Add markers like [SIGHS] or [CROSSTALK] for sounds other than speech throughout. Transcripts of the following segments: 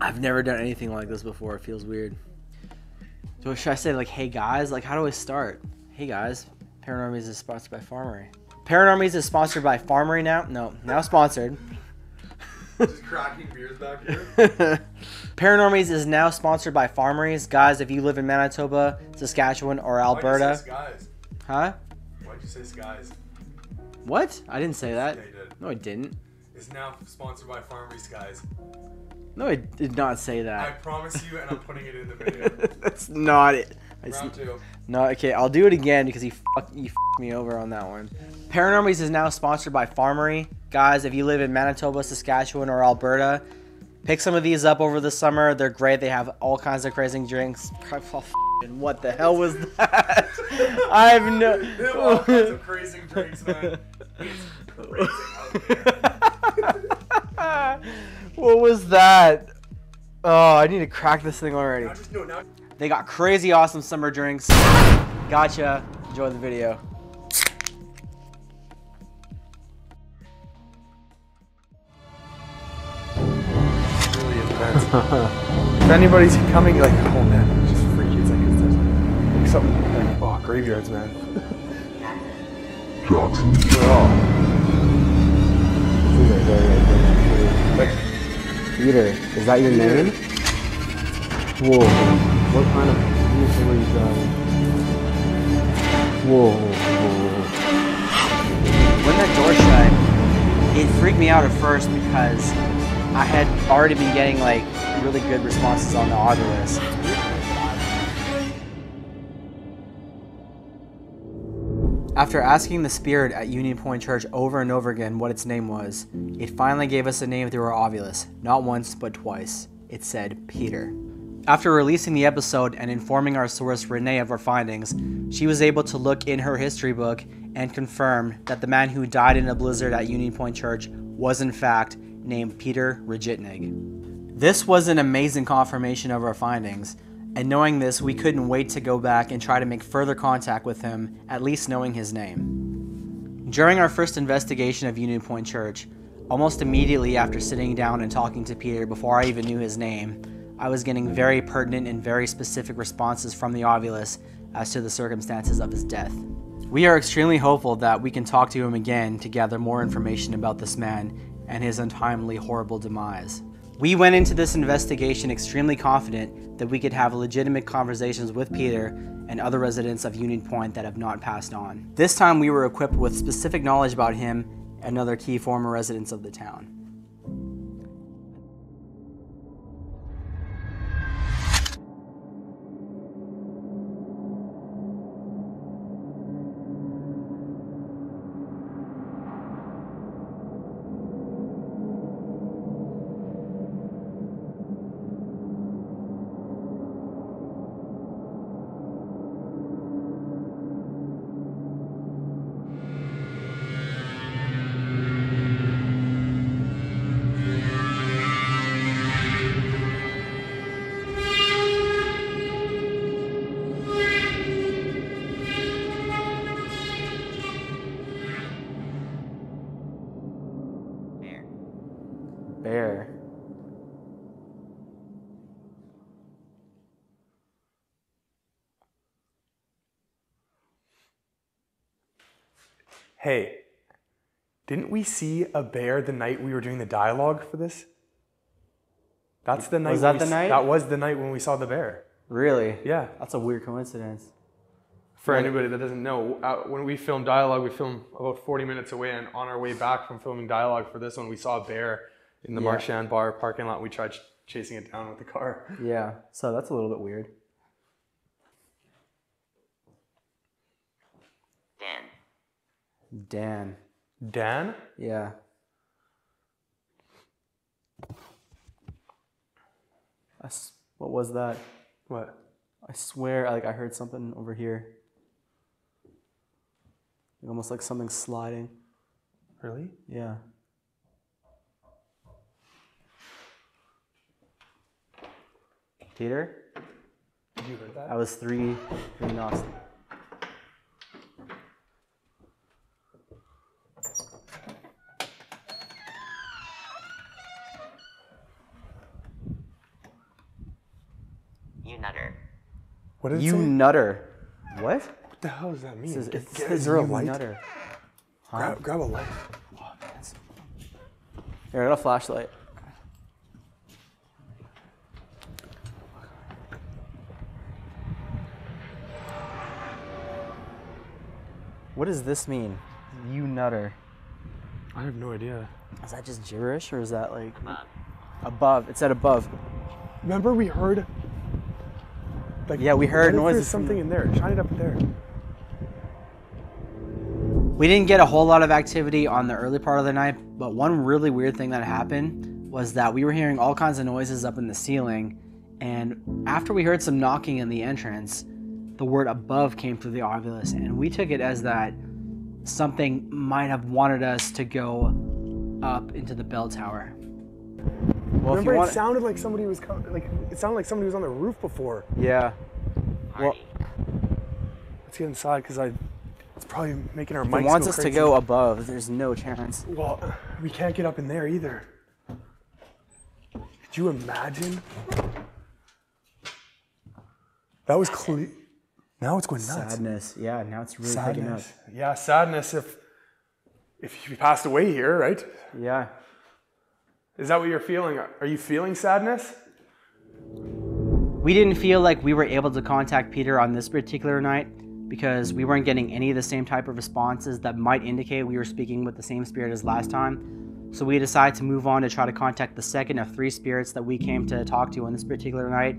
I've never done anything like this before. It feels weird. So should I say like, hey guys? Like, how do I start? Hey guys, Paranormies is sponsored by Farmery. Paranormies is sponsored by Farmery now. No, now sponsored. Just cracking beers back here. [LAUGHS] Paranormies is now sponsored by Farmeries. Guys, if you live in Manitoba, Saskatchewan, or Why'd you say Alberta, skies? huh? Why'd you say skies? What? I didn't say that. Yeah, you did. No, I didn't. It's now sponsored by Farmery Skies. No, I did not say that. I promise you, and I'm putting it in the video. [LAUGHS] That's not it. It's Round two. No, okay, I'll do it again because he fuck, he fucked me over on that one. Paranormies is now sponsored by Farmery. Guys, if you live in Manitoba, Saskatchewan, or Alberta, pick some of these up over the summer. They're great. They have all kinds of crazy drinks. [LAUGHS] Oh, what the hell was that? [LAUGHS] I have They have all kinds no. of crazy drinks, man. It's crazy out there. What was that? Oh, I need to crack this thing already. Now just no, They got crazy awesome summer drinks. Gotcha. Enjoy the video. really intense. if anybody's coming, like, oh man, it's just freaky. It's like, it's just, like something, like, oh, graveyards, man. Peter, is that your name? Whoa. What kind of vehicle are you driving? Whoa. whoa. When that door shut, it freaked me out at first because I had already been getting like really good responses on the Ovilus. After asking the spirit at Union Point Church over and over again what its name was, it finally gave us a name through our Ovilus, not once but twice. It said Peter. After releasing the episode and informing our source Renee of our findings, she was able to look in her history book and confirm that the man who died in a blizzard at Union Point Church was in fact named Peter Rajitnig. This was an amazing confirmation of our findings, and knowing this, we couldn't wait to go back and try to make further contact with him, at least knowing his name. During our first investigation of Union Point Church, almost immediately after sitting down and talking to Peter before I even knew his name, I was getting very pertinent and very specific responses from the Ovilus as to the circumstances of his death. We are extremely hopeful that we can talk to him again to gather more information about this man and his untimely, horrible demise. We went into this investigation extremely confident that we could have legitimate conversations with Peter and other residents of Union Point that have not passed on. This time we were equipped with specific knowledge about him and other key former residents of the town. Didn't we see a bear the night we were doing the dialogue for this? That's the night. Was that we the s- night? That was the night when we saw the bear. Really? Yeah. That's a weird coincidence. For Right. anybody that doesn't know, uh, when we filmed dialogue, we filmed about 40 minutes away, and on our way back from filming dialogue for this one, we saw a bear in the Yeah. Marchand Bar parking lot. We tried ch- chasing it down with the car. [LAUGHS] Yeah, so that's a little bit weird. Dan. Dan. Dan? Yeah. I s- what was that? What? I swear, like I heard something over here. Almost like something sliding. Really? Yeah. Peter, Did you hear that? I was three, three knocks. You nutter. What did You say? nutter. What? What the hell does that mean? It says, Get- it get says a you're a light. nutter. Grab, grab a light. Here, I got a flashlight. What does this mean? You nutter. I have no idea. Is that just gibberish or is that like Above. above? It said above. Remember we heard. Like, Yeah, we heard noises something in there. Shine it up there. We didn't get a whole lot of activity on the early part of the night, but one really weird thing that happened was that we were hearing all kinds of noises up in the ceiling, and after we heard some knocking in the entrance, the word above came through the ovilus, and we took it as that something might have wanted us to go up into the bell tower. Well, Remember, it want, sounded like somebody was co- like it sounded like somebody was on the roof before. yeah. Well, Party. Let's get inside because I. It's probably making our if mics it wants go us to go above, there's no chance. Well, we can't get up in there either. Could you imagine? That was clear. Now it's going nuts. Sadness, yeah. Now it's really picking up. Sadness. Yeah, sadness if if you passed away here, right? Yeah. Is that what you're feeling? Are you feeling sadness? We didn't feel like we were able to contact Peter on this particular night because we weren't getting any of the same type of responses that might indicate we were speaking with the same spirit as last time. So we decided to move on to try to contact the second of three spirits that we came to talk to on this particular night.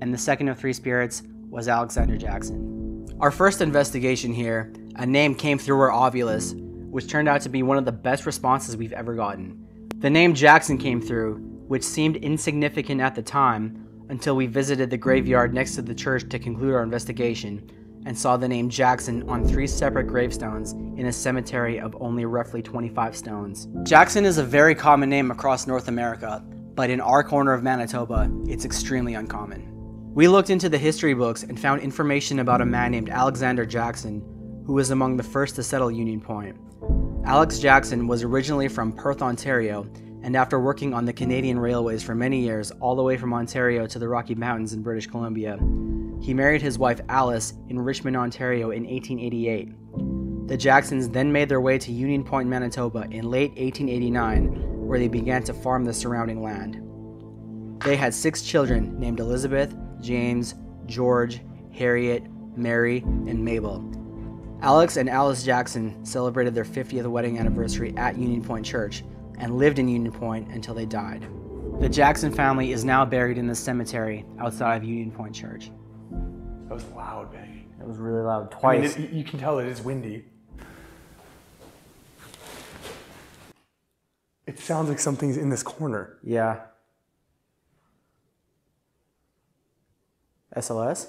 And the second of three spirits was Alexander Jackson. Our first investigation here, a name came through our Ovilus, which turned out to be one of the best responses we've ever gotten. The name Jackson came through, which seemed insignificant at the time until we visited the graveyard next to the church to conclude our investigation and saw the name Jackson on three separate gravestones in a cemetery of only roughly 25 stones. Jackson is a very common name across North America, but in our corner of Manitoba, it's extremely uncommon. We looked into the history books and found information about a man named Alexander Jackson, who was among the first to settle Union Point. Alex Jackson was originally from Perth, Ontario, and after working on the Canadian railways for many years, all the way from Ontario to the Rocky Mountains in British Columbia, he married his wife Alice in Richmond, Ontario in 1888. The Jacksons then made their way to Union Point, Manitoba in late 1889, where they began to farm the surrounding land. They had six children named Elizabeth, James, George, Harriet, Mary, and Mabel. Alex and Alice Jackson celebrated their 50th wedding anniversary at Union Point Church and lived in Union Point until they died. The Jackson family is now buried in the cemetery outside of Union Point Church. That was loud banging. It was really loud, I mean, twice. it, you can tell it is windy. It sounds like something's in this corner. yeah. SLS?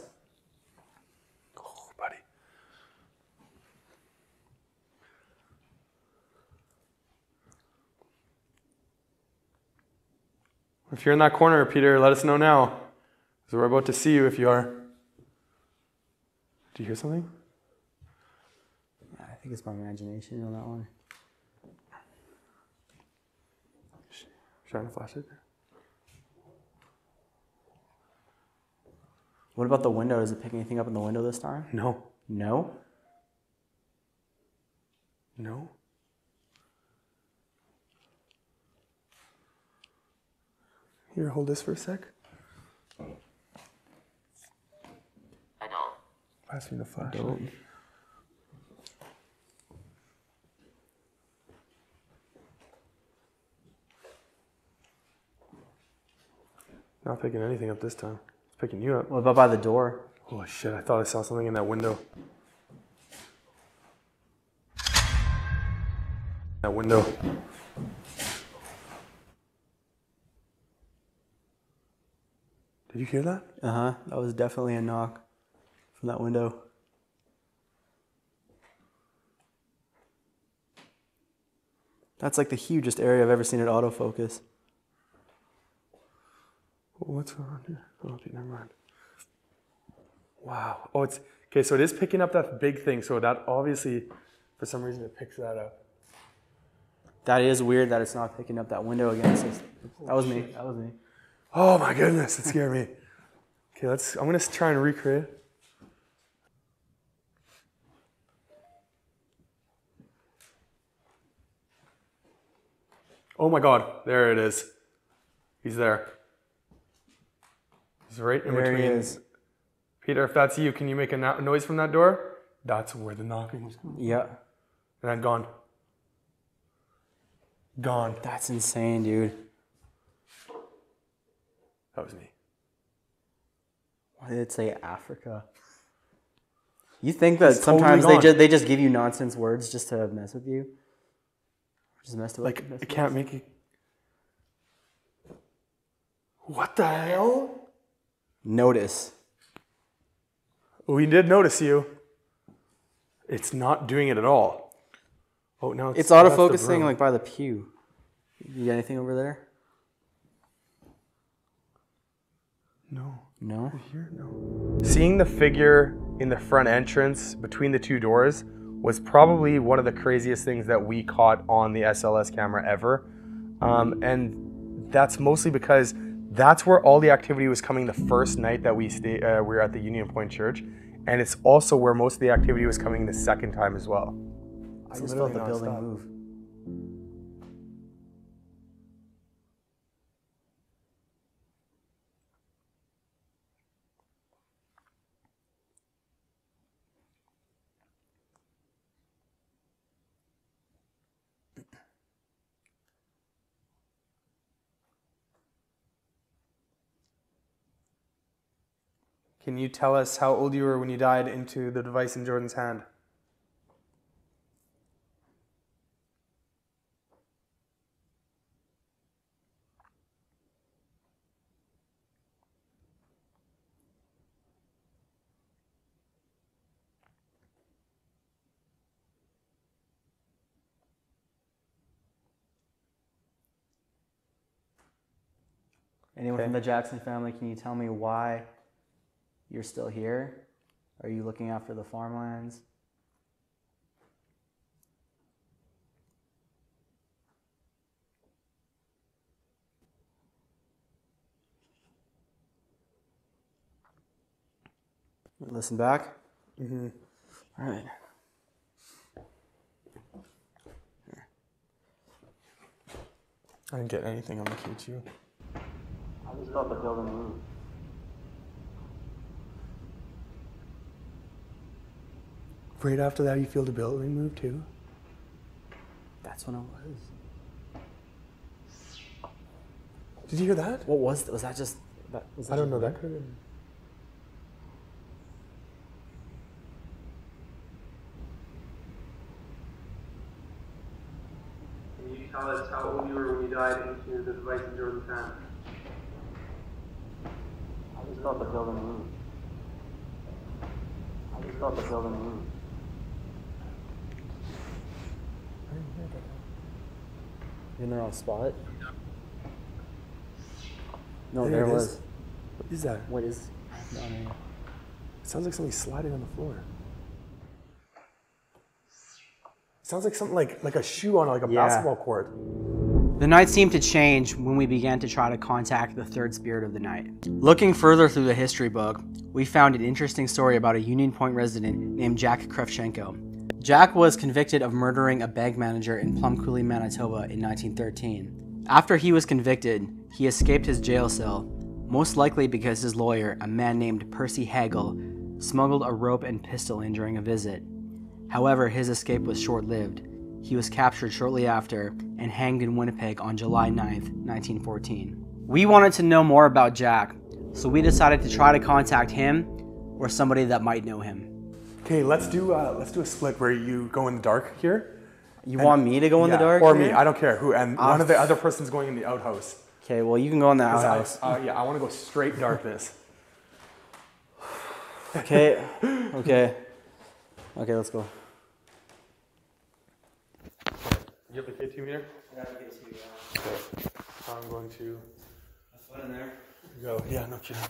If you're in that corner, Peter, let us know now. Because we're about to see you if you are. Do you hear something? I think it's my imagination on that one. Shine a flashlight there. What about the window? Does it pick anything up in the window this time? No. No. No. Here, hold this for a sec. I don't. Pass me the flashlight. Not picking anything up this time. It's picking you up. What about by the door? Holy shit, I thought I saw something in that window. That window. You hear that? Uh huh. That was definitely a knock from that window. That's like the hugest area I've ever seen it autofocus. What's going on here? Oh, okay, never mind. Wow. Oh, it's okay. So it is picking up that big thing. So that obviously, for some reason, it picks that up. That is weird that it's not picking up that window again. That was me. That was me. Oh my goodness, it scared me. Okay, let's. I'm gonna try and recreate. Oh my God! There it is. He's there. He's right in There he between. is. Peter, if that's you, can you make a no- noise from that door? That's where the knocking was coming. Yeah. And then gone. Gone. That's insane, dude. That was me. Why did it say Africa? You think that It's totally sometimes they just they just give you nonsense words just to mess with you? Just mess with Like, mess I with can't make it. What the hell? Notice. We did notice you. It's not doing it at all. Oh no! It's the autofocusing like by the pew. You got anything over there? No. No. Here, no. Seeing the figure in the front entrance between the two doors was probably one of the craziest things that we caught on the SLS camera ever, um, and that's mostly because that's where all the activity was coming the first night that we stay, uh, we were at the Union Point Church, and it's also where most of the activity was coming the second time as well. I just literally felt the building nonstop. move. Can you tell us how old you were when you died into the device in Jordan's hand? Anyone Okay. from the Jackson family, can you tell me why you're still here? Are you looking after the farmlands? Listen back. Mm-hmm. All right. I didn't get anything on the K2. I just felt the building move. Right after that, you feel the building move too? That's when it was. Did you hear that? What was was that? Just that? Was that I don't know. That could have been. Can you tell us how old you were when you died into the device in Jordan's hand? I just thought the building moved. I just thought the building move. You're in the wrong spot. No, There there, it it is. was. What is that? What is? It sounds like something sliding on the floor. It sounds like something like like a shoe on like a Yeah. basketball court. The night seemed to change when we began to try to contact the third spirit of the night. Looking further through the history book, we found an interesting story about a Union Point resident named Jack Krafchenko. Jack was convicted of murdering a bank manager in Plum Coulee, Manitoba in 1913. After he was convicted, he escaped his jail cell, most likely because his lawyer, a man named Percy Hagel, smuggled a rope and pistol in during a visit. However, his escape was short lived. He was captured shortly after and hanged in Winnipeg on July 9th, 1914. We wanted to know more about Jack, so we decided to try to contact him or somebody that might know him. Okay, let's do uh, let's do a split where you go in the dark here. You want me to go in Yeah, the dark? or me? I don't care who. And one of the other person's going in the outhouse. Okay, well, you can go in the 'Cause I- outhouse. uh, yeah, I want to go straight darkness. [SIGHS] Okay, okay. Okay, let's go. You have the K2 meter? Okay. I'm going to That's in there. go. Yeah, no kidding.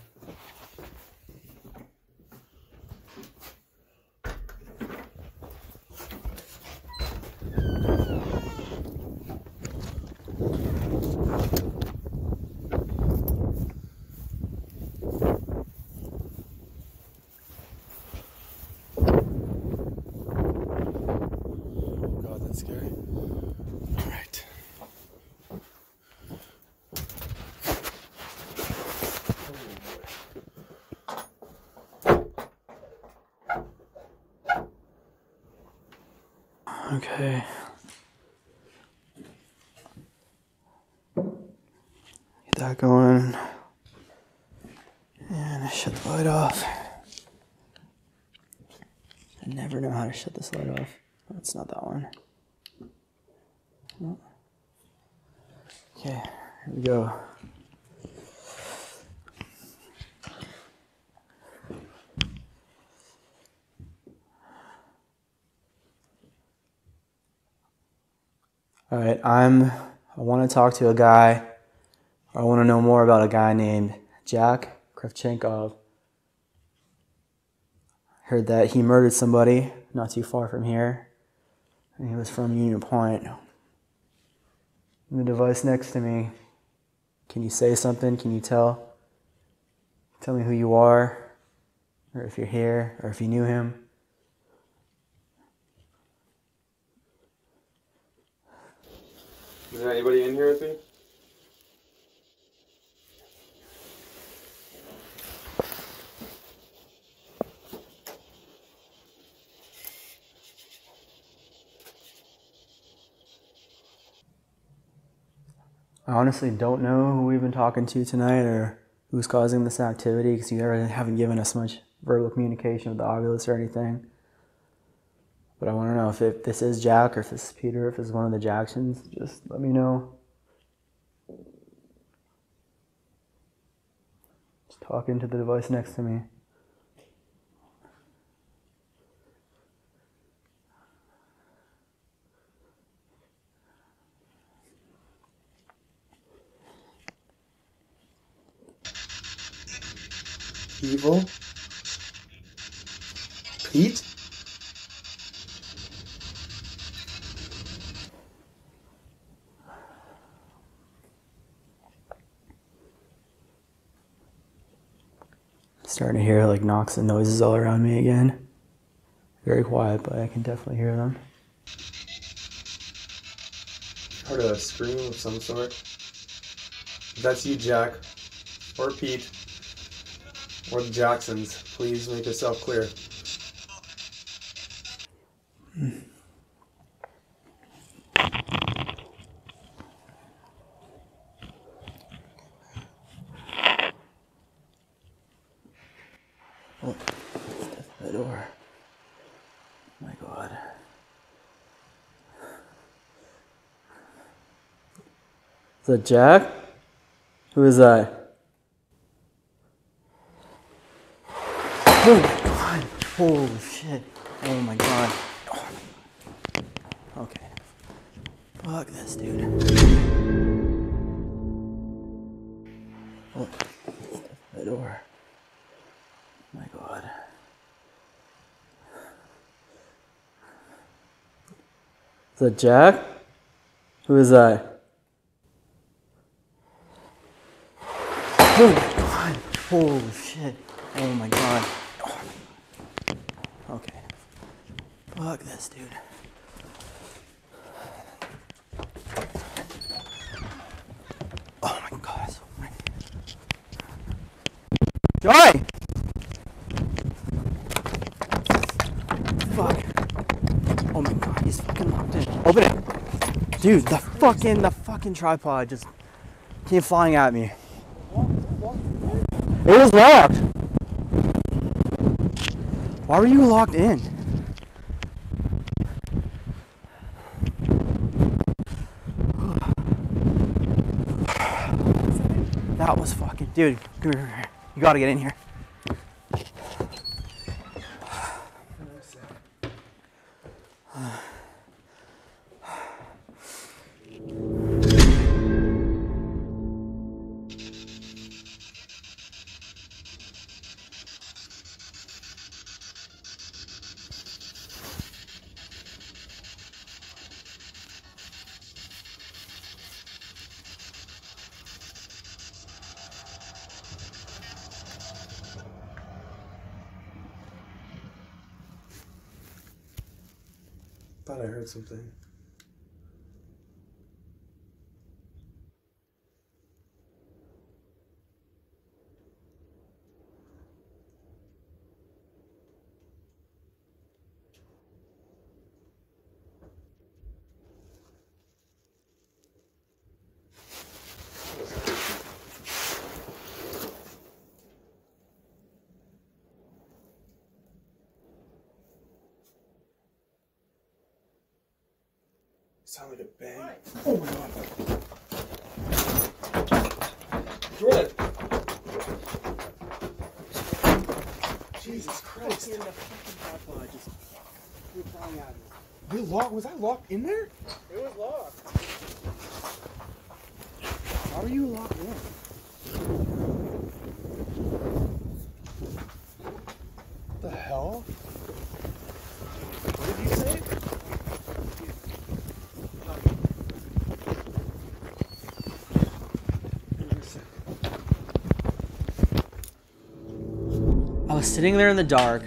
Okay. Get that going. And I shut the light off. I never know how to shut this light off. It's not that one. Okay, here we go. All right, I'm. I want to talk to a guy. I want to know more about a guy named Jack Kravchenkov. Heard that he murdered somebody not too far from here, and he was from Union Point. The device next to me. Can you say something? Can you tell? Tell me who you are, or if you're here, or if you knew him. Is there anybody in here with me? I honestly don't know who we've been talking to tonight or who's causing this activity because you haven't given us much verbal communication with the Ovilus or anything. But I want to know if it, this is Jack or if this is Peter, if it's one of the Jacksons. Just let me know. Just talking to the device next to me. Evil. Pete? Starting to hear like knocks and noises all around me again. Very quiet, but I can definitely hear them. Heard a scream of some sort. That's you, Jack. Or Pete. Or the Jacksons. Please make yourself clear. Oh, the door. Oh my god. Is that Jack? Who is that? Oh my god. Holy shit. Oh my god. Okay. Fuck this, dude. Oh, the door. My God. Is that Jack? Who is that? Oh my God. Holy shit. Oh my God. Okay. Fuck this, dude. Oh my God. so. Joy! Fuck. Oh my god, he's fucking locked in. Open it. Dude, the fucking the fucking tripod just came flying at me. It was locked. Why were you locked in? [SIGHS] That was fucking dude. You gotta get in here. Thought I heard something. Jesus Christ. We locked. Was I locked in there? It was locked. How are you locked in? The hell? What did you say? I was sitting there in the dark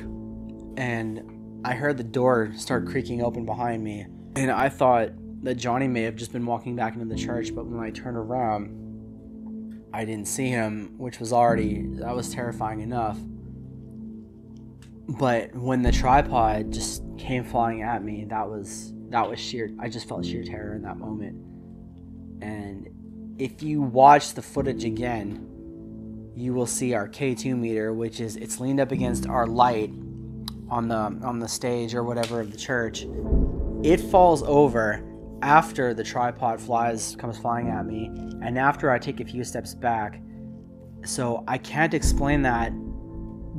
and I heard the door start creaking open behind me. And I thought that Johnny may have just been walking back into the church, but when I turned around, I didn't see him, which was already, that was terrifying enough. But when the tripod just came flying at me, that was, that was sheer, I just felt sheer terror in that moment. And if you watch the footage again, you will see our K2 meter, which is it's leaned up against our light on the on the stage or whatever of the church. It falls over after the tripod flies comes flying at me and after I take a few steps back. So I can't explain that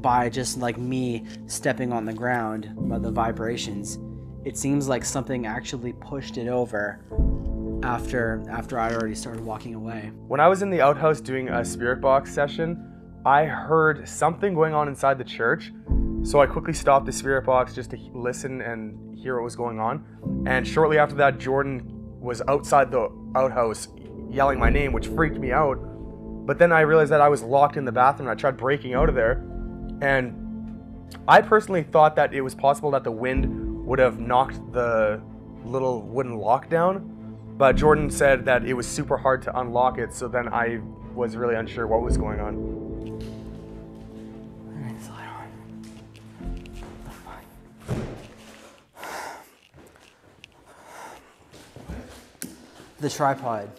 by just like me stepping on the ground by the vibrations. It seems like something actually pushed it over after after I'd already started walking away. When I was in the outhouse doing a spirit box session, I heard something going on inside the church. So I quickly stopped the spirit box just to listen and hear what was going on. And shortly after that, Jordan was outside the outhouse yelling my name, which freaked me out. But then I realized that I was locked in the bathroom. I tried breaking out of there. And I personally thought that it was possible that the wind would have knocked the little wooden lock down. But Jordan said that it was super hard to unlock it, so then I was really unsure what was going on. Alright, slide on. The tripod.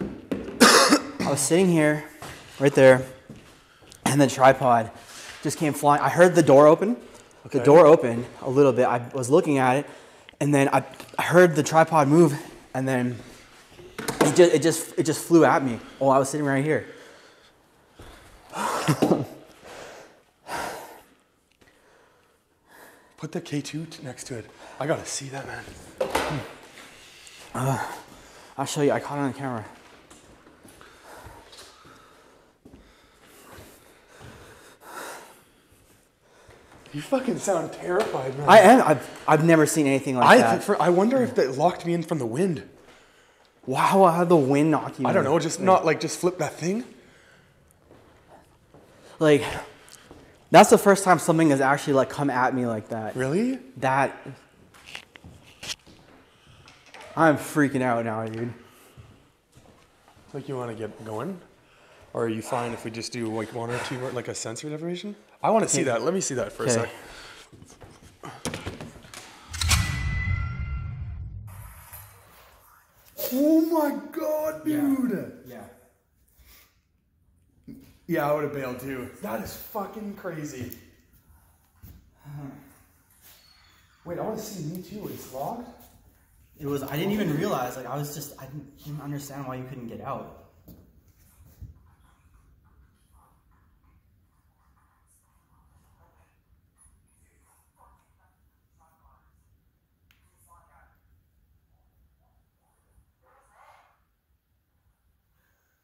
[COUGHS] I was sitting here, right there, and the tripod just came flying. I heard the door open. The door opened a little bit. I was looking at it, and then I heard the tripod move, and then it just, it just it just flew at me. Oh, I was sitting right here. Put the K2 next to it. I gotta see that, man. Hmm. Uh, I'll show you. I caught it on camera. You fucking sound terrified, man. I am. I've, I've never seen anything like I, that. for, I wonder if that locked me in from the wind. wow, how the wind knocked you? I don't know, just not like just flip that thing. Like, that's the first time something has actually like come at me like that. Really? That. I'm freaking out now, dude. Like you want to get going? Or are you fine if we just do like one or two, more- like a sensory deprivation? I want to see that. Let me see that for a Okay. sec. Oh my god, dude! Yeah. Yeah, I would have bailed too. That is fucking crazy. Wait, I want to see me too. It's locked? It was. I didn't even realize. Like, I was just. I didn't, didn't understand why you couldn't get out.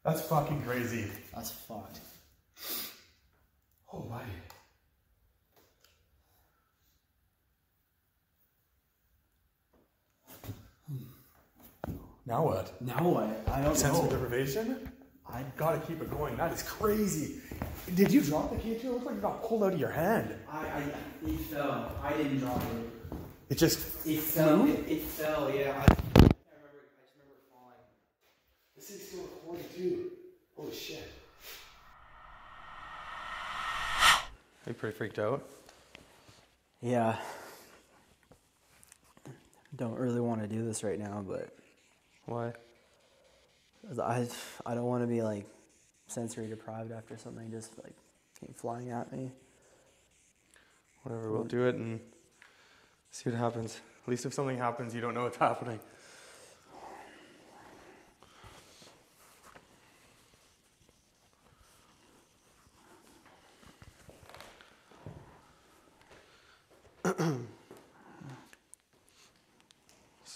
That's fucking crazy. That's fucked. Oh, my. Hmm. Now what? Now what? I don't Sensory know. deprivation? I Gotta keep it going. That is crazy. Did you drop the K2? It looked like it got pulled out of your hand. I, I, it fell. I didn't drop it. It just. It fell. It, it fell. Yeah. I, I remember. I just remember it falling. This thing's still recording too. Holy shit. Are you pretty freaked out? Yeah. Don't really want to do this right now, but Why? I I don't want to be like sensory deprived after something just like came flying at me. Whatever, we'll do it and see what happens. At least if something happens, you don't know what's [LAUGHS] happening.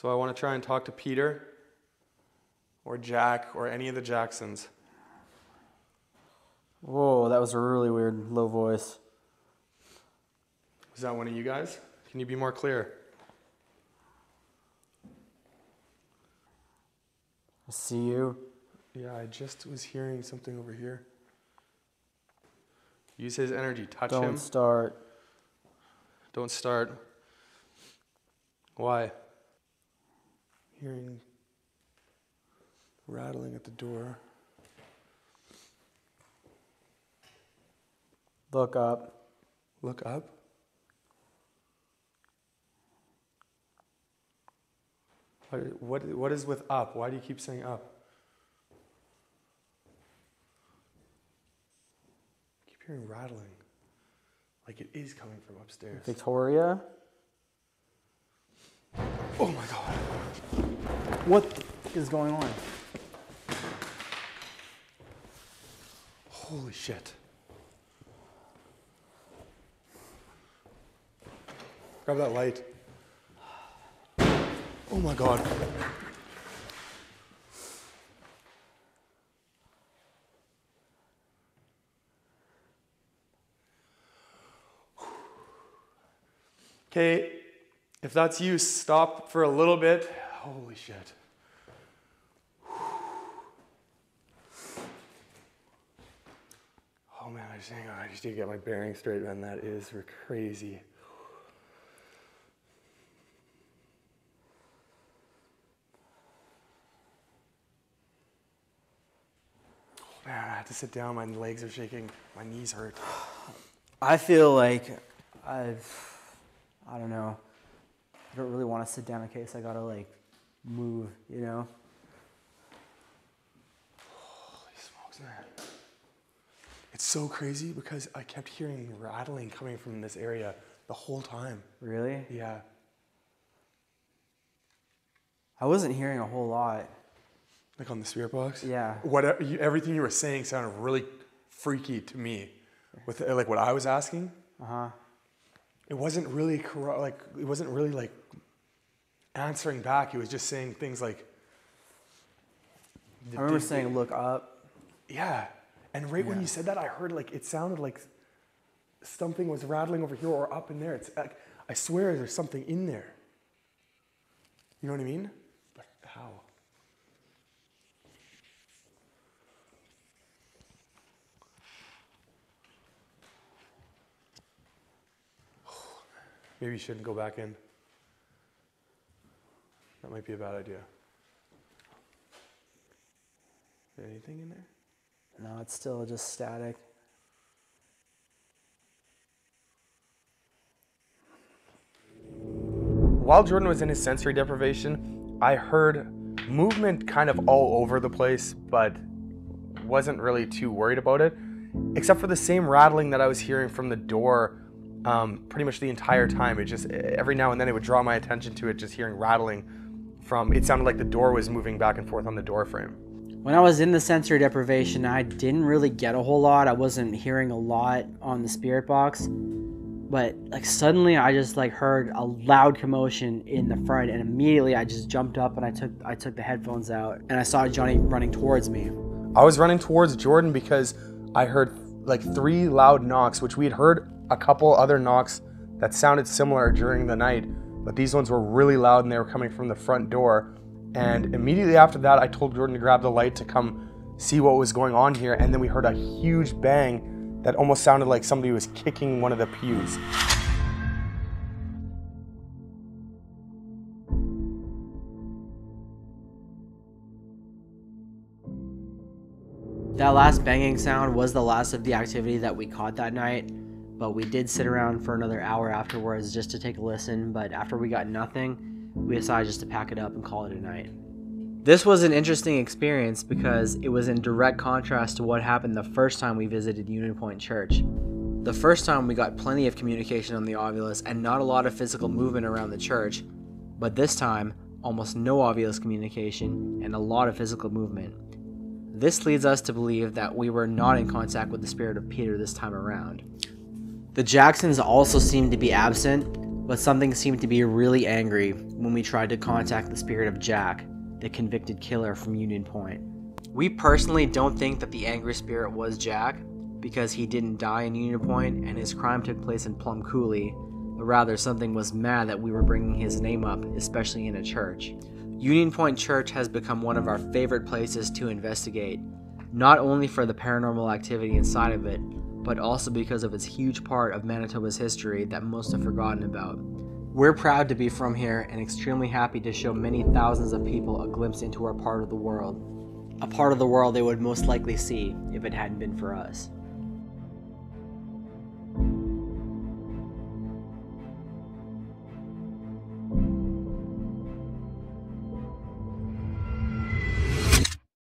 So I want to try and talk to Peter or Jack or any of the Jacksons. Whoa, that was a really weird low voice. Is that one of you guys? Can you be more clear? I see you. Yeah, I just was hearing something over here. Use his energy. Touch him. Don't him. start. Don't start. Why? Hearing rattling at the door. Look up. Look up. What, what, what is with up? Why do you keep saying up? I keep hearing rattling. Like it is coming from upstairs. Victoria. Oh my god. What is going on? Holy shit. Grab that light. Oh my god. Okay, if that's you, stop for a little bit. Holy shit. I just hang on. I just need to get my bearings straight, man. That is crazy. Oh man, I had to sit down. My legs are shaking. My knees hurt. I feel like I've, I don't know. I don't really want to sit down in case I gotta like move, you know? Holy smokes, man. It's so crazy because I kept hearing rattling coming from this area the whole time. Really? Yeah. I wasn't hearing a whole lot. Like on the spirit box? Yeah. What you, everything you were saying sounded really freaky to me. With like what I was asking, Uh huh. it wasn't really corro- like it wasn't really like answering back. It was just saying things like. I remember saying, look up. Yeah, and right when you said that, I heard like it sounded like something was rattling over here or up in there. It's like I swear there's something in there. You know what I mean? But how? [SIGHS] Maybe you shouldn't go back in. That might be a bad idea. Anything in there? No, it's still just static. While Jordan was in his sensory deprivation, I heard movement kind of all over the place, but wasn't really too worried about it, except for the same rattling that I was hearing from the door um, pretty much the entire time. It just, every now and then, it would draw my attention to it, just hearing rattling from, it sounded like the door was moving back and forth on the door frame. When I was in the sensory deprivation, I didn't really get a whole lot. I wasn't hearing a lot on the spirit box. But like suddenly I just like heard a loud commotion in the front and immediately I just jumped up and I took I took the headphones out and I saw Johnny running towards me. I was running towards Jordan because I heard like three loud knocks, which we had heard a couple other knocks that sounded similar during the night, but these ones were really loud and they were coming from the front door. And immediately after that, I told Jordan to grab the light to come see what was going on here. And then we heard a huge bang that almost sounded like somebody was kicking one of the pews. That last banging sound was the last of the activity that we caught that night, but we did sit around for another hour afterwards just to take a listen. But after we got nothing, we decided just to pack it up and call it a night. This was an interesting experience because it was in direct contrast to what happened the first time we visited Union Point Church. The first time we got plenty of communication on the Ovilus and not a lot of physical movement around the church, but this time, almost no Ovilus communication and a lot of physical movement. This leads us to believe that we were not in contact with the spirit of Peter this time around. The Jacksons also seemed to be absent, But something seemed to be really angry when we tried to contact the spirit of Jack, the convicted killer from Union Point. We personally don't think that the angry spirit was Jack, because he didn't die in Union Point and his crime took place in Plum Coulee, but rather something was mad that we were bringing his name up, especially in a church. Union Point Church has become one of our favorite places to investigate, not only for the paranormal activity inside of it, but also because of its huge part of Manitoba's history that most have forgotten about. We're proud to be from here and extremely happy to show many thousands of people a glimpse into our part of the world. A part of the world they would most likely see if it hadn't been for us.